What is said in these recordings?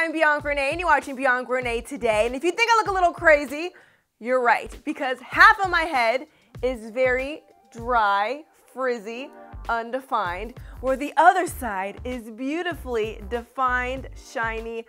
I'm Bianca Renee and you're watching Bianca Renee today. And if you think I look a little crazy, you're right, because half of my head is very dry, frizzy, undefined, where the other side is beautifully defined, shiny,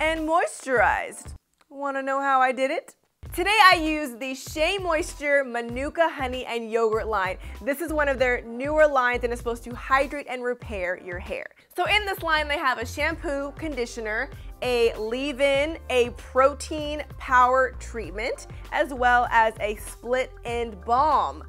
and moisturized. Wanna know how I did it? Today I use the Shea Moisture Manuka Honey and Yogurt line. This is one of their newer lines and it's supposed to hydrate and repair your hair. So in this line they have a shampoo, conditioner, a leave-in, a protein power treatment, as well as a split end balm.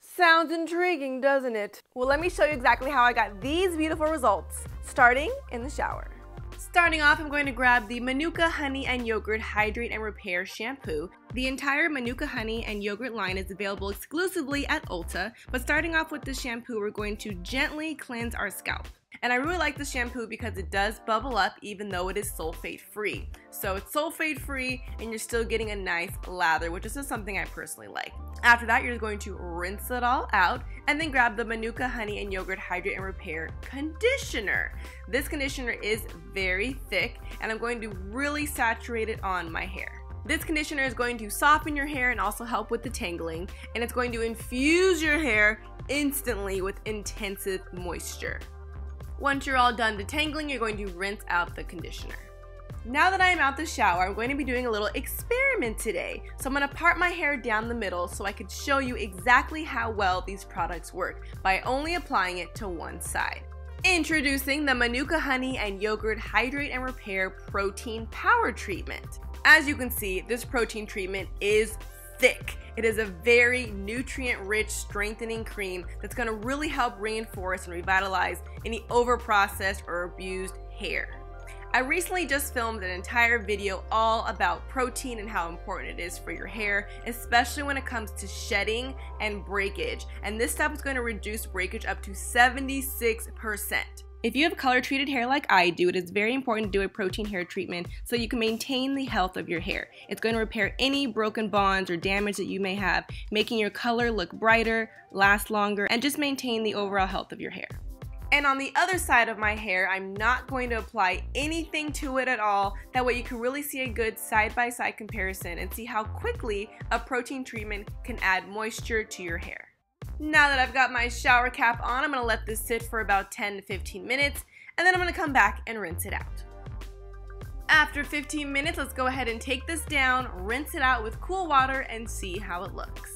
Sounds intriguing, doesn't it? Well, let me show you exactly how I got these beautiful results, starting in the shower. Starting off, I'm going to grab the Manuka Honey and Yogurt Hydrate and Repair Shampoo. The entire Manuka Honey and Yogurt line is available exclusively at Ulta, but starting off with the shampoo, we're going to gently cleanse our scalp. And I really like the shampoo because it does bubble up even though it is sulfate free. So it's sulfate free and you're still getting a nice lather, which is just something I personally like. After that, you're going to rinse it all out and then grab the Manuka Honey and Yogurt Hydrate and Repair Conditioner. This conditioner is very thick and I'm going to really saturate it on my hair. This conditioner is going to soften your hair and also help with the tangling, and it's going to infuse your hair instantly with intensive moisture. Once you're all done detangling, you're going to rinse out the conditioner. Now that I am out the shower, I'm going to be doing a little experiment today. So I'm going to part my hair down the middle so I could show you exactly how well these products work by only applying it to one side. Introducing the Manuka Honey and Yogurt Hydrate and Repair Protein Power Treatment. As you can see, this protein treatment is thick. It is a very nutrient rich strengthening cream that's going to really help reinforce and revitalize any overprocessed or abused hair. I recently just filmed an entire video all about protein and how important it is for your hair, especially when it comes to shedding and breakage. And this stuff is going to reduce breakage up to 76%. If you have color treated hair like I do, it is very important to do a protein hair treatment so you can maintain the health of your hair. It's going to repair any broken bonds or damage that you may have, making your color look brighter, last longer, and just maintain the overall health of your hair. And on the other side of my hair, I'm not going to apply anything to it at all. That way you can really see a good side-by-side -side comparison and see how quickly a protein treatment can add moisture to your hair. Now that I've got my shower cap on, I'm gonna let this sit for about 10 to 15 minutes, and then I'm gonna come back and rinse it out. After 15 minutes, let's go ahead and take this down, rinse it out with cool water, and see how it looks.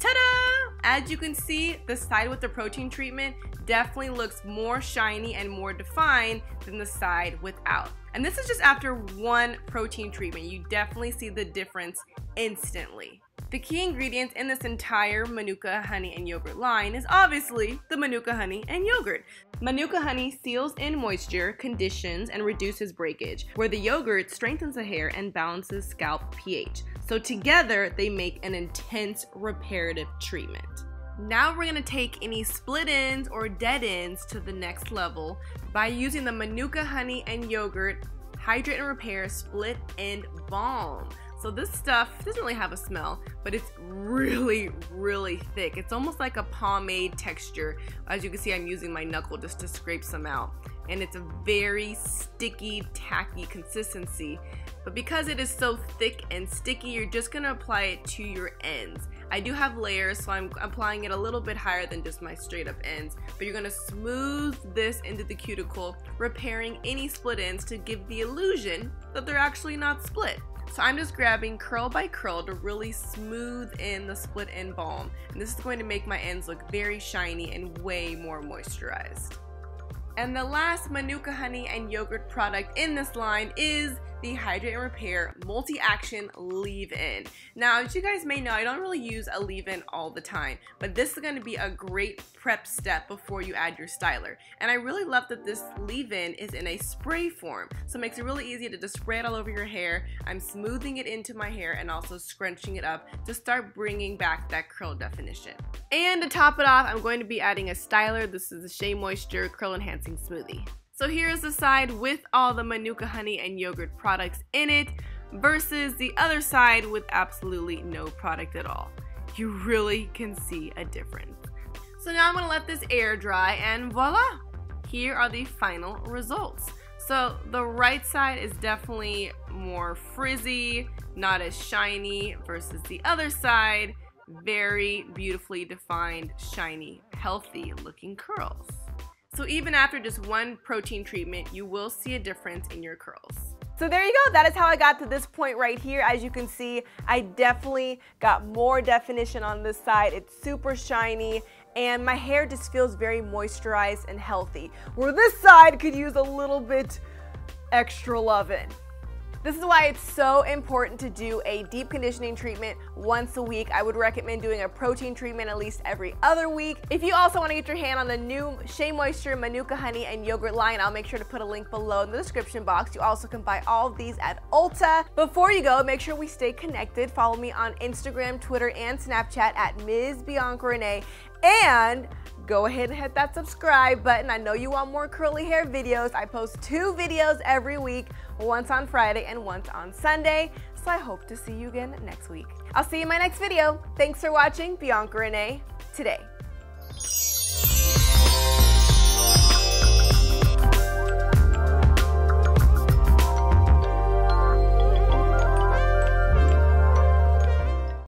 Ta-da! As you can see, the side with the protein treatment definitely looks more shiny and more defined than the side without. And this is just after one protein treatment. You definitely see the difference instantly. The key ingredients in this entire Manuka honey and yogurt line is obviously the Manuka honey and yogurt. Manuka honey seals in moisture, conditions, and reduces breakage, where the yogurt strengthens the hair and balances scalp pH. So together, they make an intense reparative treatment. Now we're gonna take any split ends or dead ends to the next level by using the Manuka honey and yogurt hydrate and repair split end balm. So this stuff doesn't really have a smell, but it's really, really thick. It's almost like a pomade texture. As you can see, I'm using my knuckle just to scrape some out. And it's a very sticky, tacky consistency. But because it is so thick and sticky, you're just gonna apply it to your ends. I do have layers, so I'm applying it a little bit higher than just my straight up ends. But you're gonna smooth this into the cuticle, repairing any split ends to give the illusion that they're actually not split. So I'm just grabbing curl by curl to really smooth in the split end balm. And this is going to make my ends look very shiny and way more moisturized. And the last Manuka honey and yogurt product in this line is the Hydrate and Repair Multi-Action Leave-In. Now, as you guys may know, I don't really use a leave-in all the time, but this is going to be a great prep step before you add your styler. And I really love that this leave-in is in a spray form, so it makes it really easy to just spray it all over your hair. I'm smoothing it into my hair and also scrunching it up to start bringing back that curl definition. And to top it off, I'm going to be adding a styler. This is the Shea Moisture Curl Enhancing Smoothie. So here's the side with all the Manuka honey and yogurt products in it versus the other side with absolutely no product at all. You really can see a difference. So now I'm gonna let this air dry and voila! Here are the final results. So the right side is definitely more frizzy, not as shiny versus the other side, very beautifully defined, shiny, healthy looking curls. So even after just one protein treatment, you will see a difference in your curls. So there you go, that is how I got to this point right here. As you can see, I definitely got more definition on this side. It's super shiny and my hair just feels very moisturized and healthy. Where this side could use a little bit extra loving. This is why it's so important to do a deep conditioning treatment once a week. I would recommend doing a protein treatment at least every other week. If you also want to get your hand on the new Shea Moisture Manuka Honey and Yogurt line, I'll make sure to put a link below in the description box. You also can buy all of these at Ulta. Before you go, make sure we stay connected. Follow me on Instagram, Twitter, and Snapchat at Ms. Bianca Renee. And go ahead and hit that subscribe button. I know you want more curly hair videos. I post two videos every week, once on Friday and once on Sunday. So I hope to see you again next week. I'll see you in my next video. Thanks for watching Bianca Renee today.